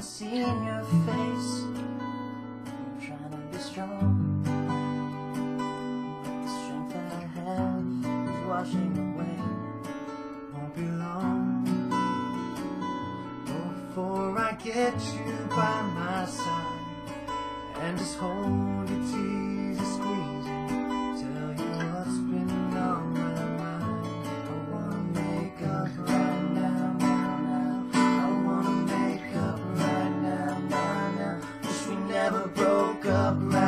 haven't seen your face. I'm trying to be strong. The strength I have is washing away. Won't be long Before I get you by my side And just hold you tears. Never broke up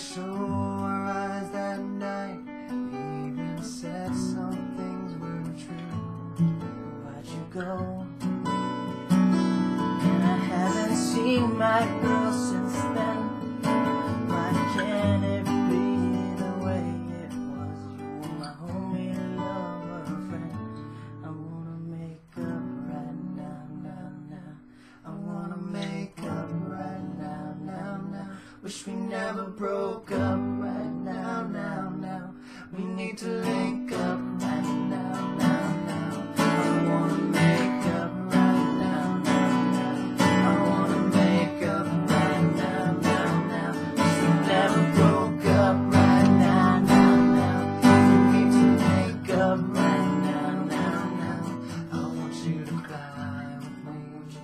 eyes that night. Even said some things were true. Why'd you go? And I haven't seen my girl since then. Why can't it be the way it was? You were my homie, lover, friend. I wanna make up right now, now, now. I wanna make up right now, now, now. Wish we broke up right now, now, now. We need to link up right now, now, now. I wanna make up right now, now, now. I wanna make up right now, now, now. We never broke up right now, now, now. We need to make up right now, now, now. I want you to fly with me.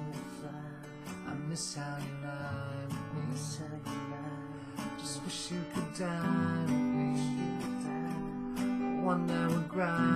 I miss how you lie with me. Miss how you lie. Just wish you could die. One would grind